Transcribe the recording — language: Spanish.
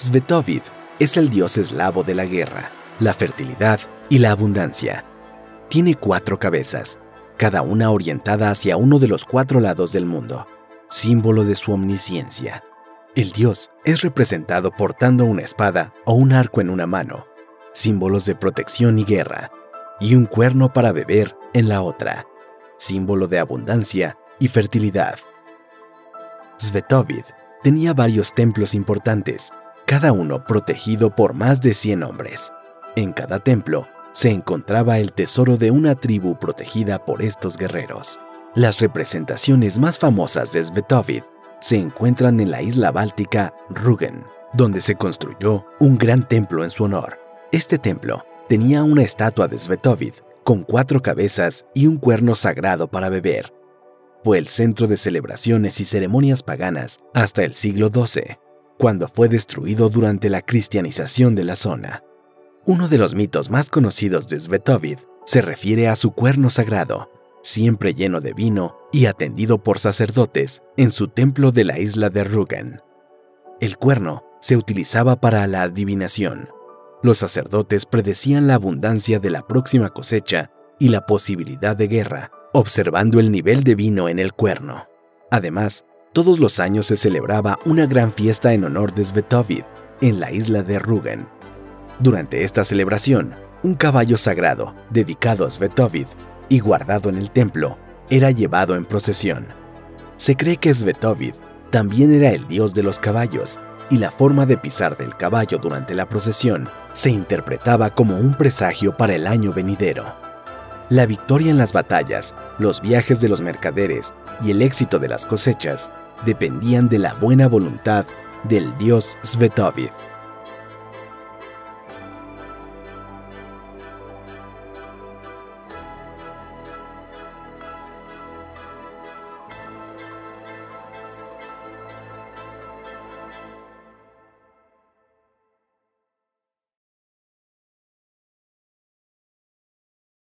Svetovid es el dios eslavo de la guerra, la fertilidad y la abundancia. Tiene cuatro cabezas, cada una orientada hacia uno de los cuatro lados del mundo, símbolo de su omnisciencia. El dios es representado portando una espada o un arco en una mano, símbolos de protección y guerra, y un cuerno para beber en la otra, símbolo de abundancia y fertilidad. Svetovid tenía varios templos importantes, cada uno protegido por más de 100 hombres. En cada templo se encontraba el tesoro de una tribu protegida por estos guerreros. Las representaciones más famosas de Svetovid se encuentran en la isla báltica Rügen, donde se construyó un gran templo en su honor. Este templo tenía una estatua de Svetovid con cuatro cabezas y un cuerno sagrado para beber. Fue el centro de celebraciones y ceremonias paganas hasta el siglo XII, cuando fue destruido durante la cristianización de la zona. Uno de los mitos más conocidos de Svetovid se refiere a su cuerno sagrado, siempre lleno de vino y atendido por sacerdotes en su templo de la isla de Rügen. El cuerno se utilizaba para la adivinación. Los sacerdotes predecían la abundancia de la próxima cosecha y la posibilidad de guerra, observando el nivel de vino en el cuerno. Además, todos los años se celebraba una gran fiesta en honor de Svetovid en la isla de Rügen. Durante esta celebración, un caballo sagrado, dedicado a Svetovid y guardado en el templo, era llevado en procesión. Se cree que Svetovid también era el dios de los caballos y la forma de pisar del caballo durante la procesión se interpretaba como un presagio para el año venidero. La victoria en las batallas, los viajes de los mercaderes y el éxito de las cosechas dependían de la buena voluntad del dios Svetovid.